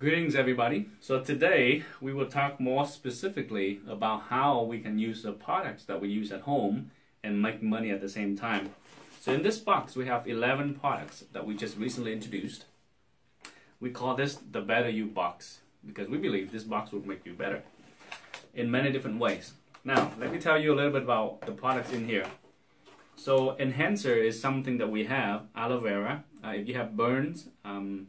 Greetings, everybody. So today we will talk more specifically about how we can use the products that we use at home and make money at the same time. So in this box, we have 11 products that we just recently introduced. We call this the Better You box because we believe this box will make you better in many different ways. Now, let me tell you a little bit about the products in here. So enhancer is something that we have, aloe vera. Uh, if you have burns, um,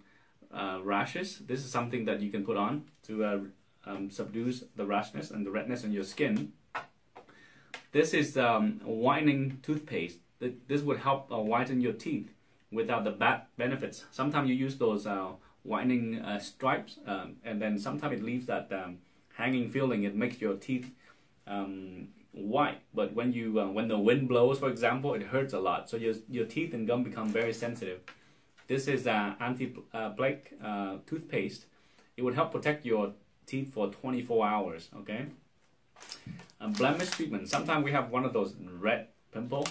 uh, rashes. This is something that you can put on to uh, um, subdue the rashness and the redness on your skin. This is um, whitening toothpaste. This would help uh, whiten your teeth without the bad benefits. Sometimes you use those uh, whitening uh, stripes, um, and then sometimes it leaves that um, hanging feeling. It makes your teeth um, white, but when you uh, when the wind blows, for example, it hurts a lot. So your your teeth and gum become very sensitive. This is an anti-plaque uh, toothpaste. It would help protect your teeth for 24 hours, okay? Blemish treatment. Sometimes we have one of those red pimple.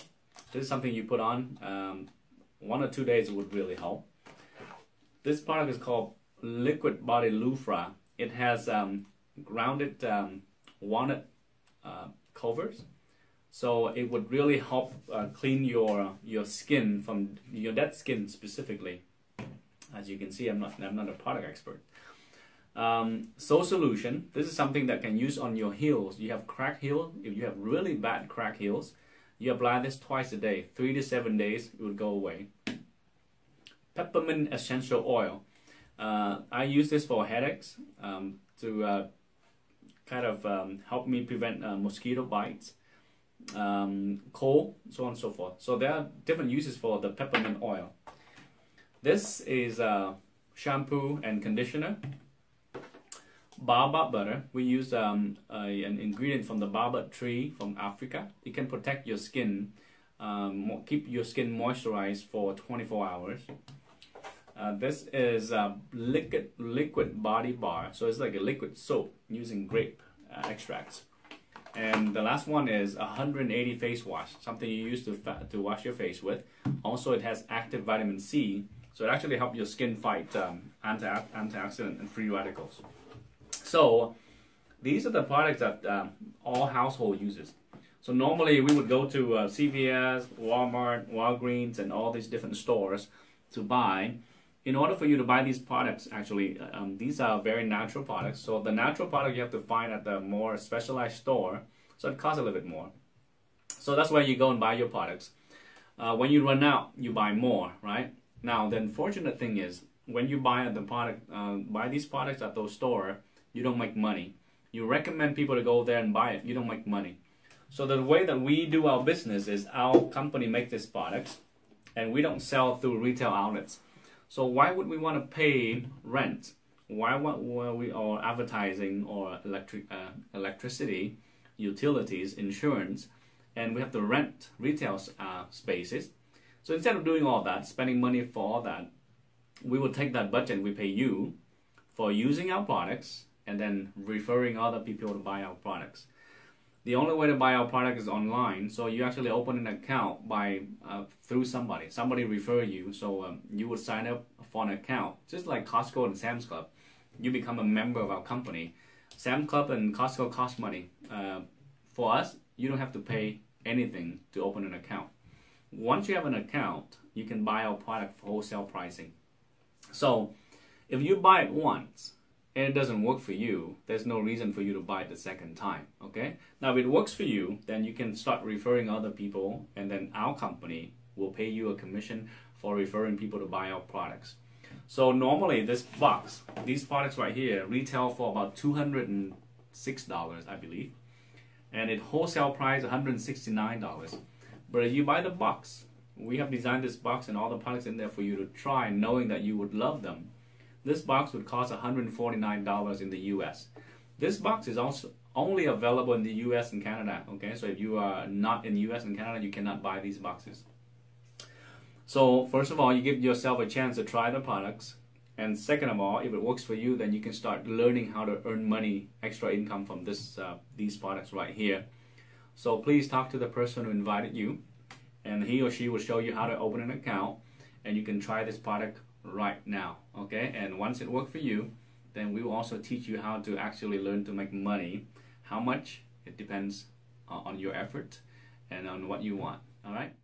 This is something you put on. Um, one or two days would really help. This product is called Liquid Body Lufra. It has um, grounded um, walnut uh, covers so it would really help uh, clean your your skin from your dead skin specifically. As you can see, I'm not I'm not a product expert. Um, so solution. This is something that can use on your heels. You have crack heel. If you have really bad crack heels, you apply this twice a day, three to seven days, it will go away. Peppermint essential oil. Uh, I use this for headaches um, to uh, kind of um, help me prevent uh, mosquito bites um, coal, so on and so forth. So there are different uses for the peppermint oil. This is a shampoo and conditioner. Baobab butter, we use um, a, an ingredient from the baobab tree from Africa. It can protect your skin, um, keep your skin moisturized for 24 hours. Uh, this is a liquid liquid body bar, so it's like a liquid soap using grape uh, extracts. And the last one is 180 face wash, something you use to, to wash your face with. Also, it has active vitamin C, so it actually helps your skin fight um, anti antioxidant and free radicals. So, these are the products that um, all household uses. So normally we would go to uh, CVS, Walmart, Walgreens, and all these different stores to buy. In order for you to buy these products, actually, um, these are very natural products. So the natural product you have to find at the more specialized store. So it costs a little bit more. So that's where you go and buy your products. Uh, when you run out, you buy more, right? Now, the unfortunate thing is, when you buy the product, uh, buy these products at those store, you don't make money. You recommend people to go there and buy it, you don't make money. So the way that we do our business is our company make these products, and we don't sell through retail outlets. So why would we want to pay rent? Why want we or advertising or electric uh, electricity, utilities, insurance, and we have to rent retail uh, spaces. So instead of doing all that, spending money for all that, we will take that budget we pay you for using our products and then referring other people to buy our products. The only way to buy our product is online. So you actually open an account by uh, through somebody. Somebody refer you. So um, you would sign up for an account, just like Costco and Sam's Club. You become a member of our company. Sam's Club and Costco cost money. Uh, for us, you don't have to pay anything to open an account. Once you have an account, you can buy our product for wholesale pricing. So if you buy it once, and it doesn't work for you, there's no reason for you to buy it the second time. Okay? Now, if it works for you, then you can start referring other people, and then our company will pay you a commission for referring people to buy our products. So normally this box, these products right here, retail for about $206, I believe. And it wholesale price $169. But if you buy the box, we have designed this box and all the products in there for you to try, knowing that you would love them this box would cost $149 in the US. This box is also only available in the US and Canada, okay? So if you are not in the US and Canada, you cannot buy these boxes. So first of all, you give yourself a chance to try the products. And second of all, if it works for you, then you can start learning how to earn money, extra income from this uh, these products right here. So please talk to the person who invited you, and he or she will show you how to open an account, and you can try this product right now okay and once it works for you then we will also teach you how to actually learn to make money. How much? It depends uh, on your effort and on what you want. All right.